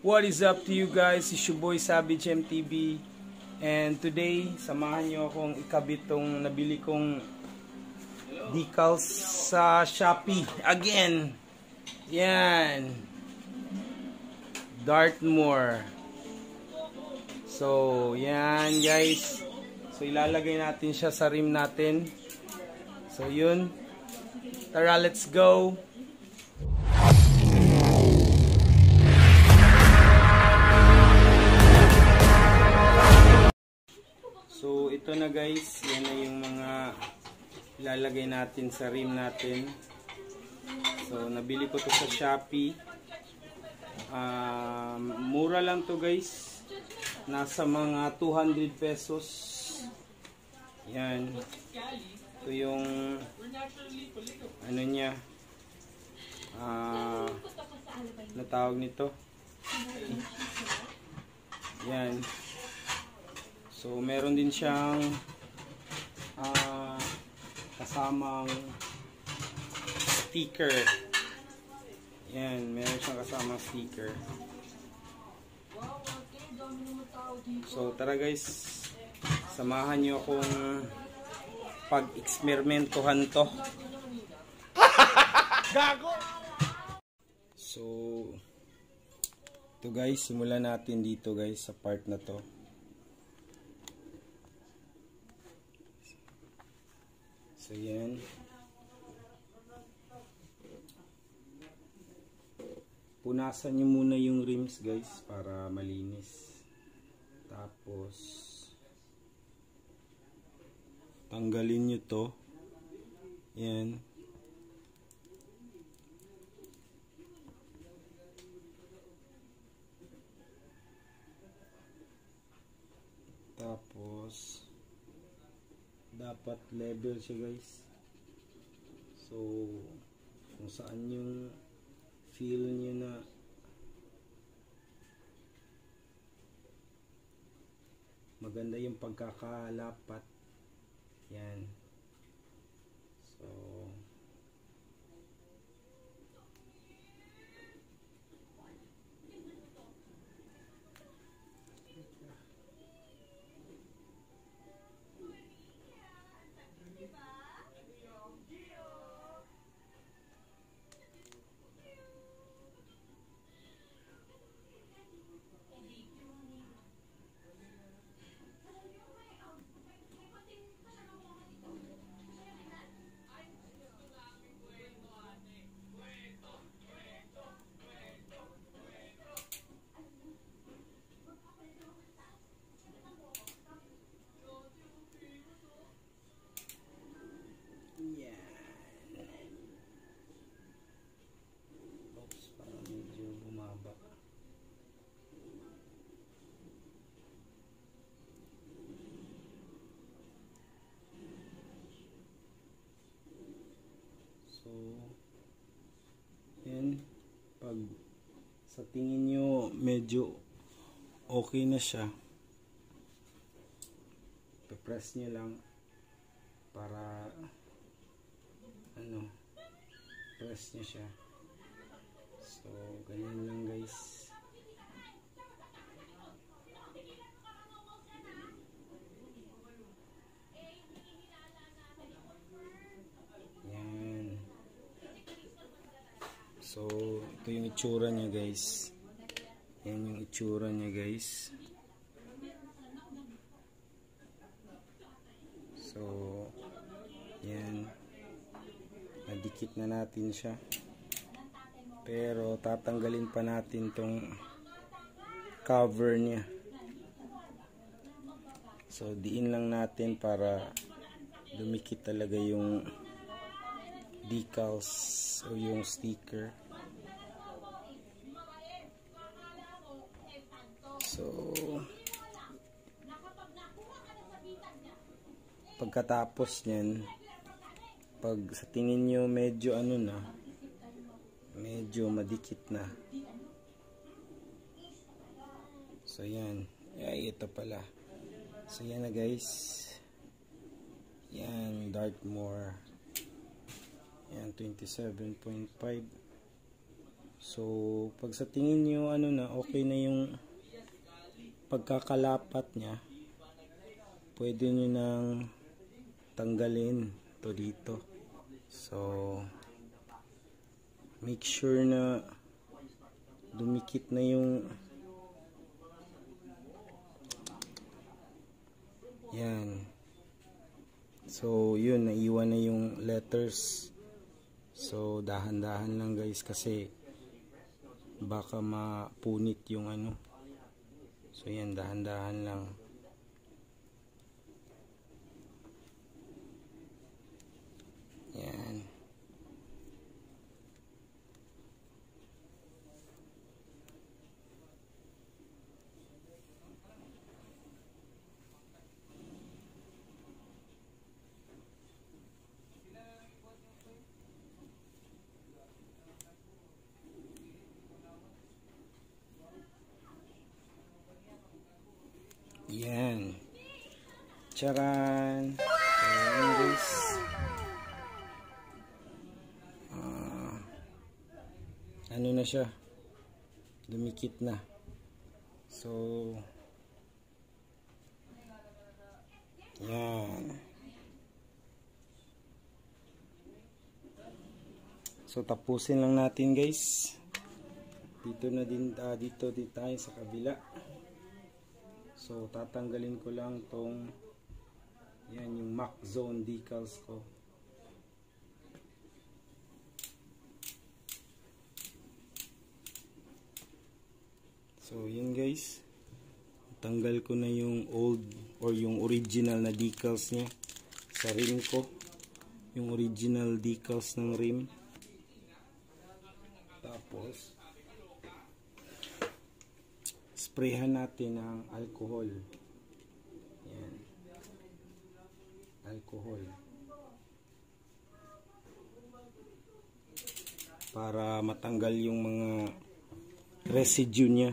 What is up to you guys? It's your boy Savage MTV. And today, samahan nyo akong ikabit tong nabili kong decals sa Shopee. Again! Yan! Dartmoor. So, yan guys. So, ilalagay natin siya sa rim natin. So, yun. Tara, let's go! So, ito na guys. Yan na yung mga ilalagay natin sa rim natin. So, nabili ko to sa Shopee. Um, mura lang to guys. Nasa mga 200 pesos. Yan. Ito yung ano niya. Ah, uh, natawag nito. Yan. So, meron din siyang uh, kasamang sticker. Yan, meron siyang kasamang sticker. So, tara guys, samahan nyo akong pag-eksperimentohan to. Gago! So, ito guys, simulan natin dito guys sa part na to. So, yan. Punasan nyo muna yung rims guys para malinis. Tapos, tanggalin nyo to. Yan. Tapos, dapat level siya guys. So kung saan yung feel nyo na maganda yung pagkakalapat. Yan pag sa tingin nyo medyo okay na siya press nyo lang para ano press nyo siya. So ganyan lang guys So, ito yung itsura niya guys. Yan yung itsura niya guys. So, yan. Nadikit na natin siya. Pero, tatanggalin pa natin tong cover niya. So, diin lang natin para dumikit talaga yung decals o yung sticker. So, pagkatapos niyan, pag sa tingin nyo medyo ano na, medyo madikit na. So, yan. Ay, ito pala. So, yan na guys. Yan, Dartmoor. Yan, 27.5. So, pag sa tingin nyo, ano na, okay na yung pagkakalapat niya, pwede nyo nang tanggalin to dito. So, make sure na dumikit na yung yan. So yun naiwan na yung letters. So dahan-dahan lang guys kasi baka mapunit yung ano so yan dahan-dahan lang yan Yan. Charan. Ayan guys. Ah, ano na siya? Dumikit na. So, yan. So, tapusin lang natin guys. Dito na din, ah, dito din tayo sa kabila. So, tatanggalin ko lang tong yan yung Mac Zone decals ko. So, yun guys. Tanggal ko na yung old or yung original na decals niya sa rim ko. Yung original decals ng rim. Tapos, sprayhan natin ng alcohol. Yan. Alcohol. Para matanggal yung mga residue niya.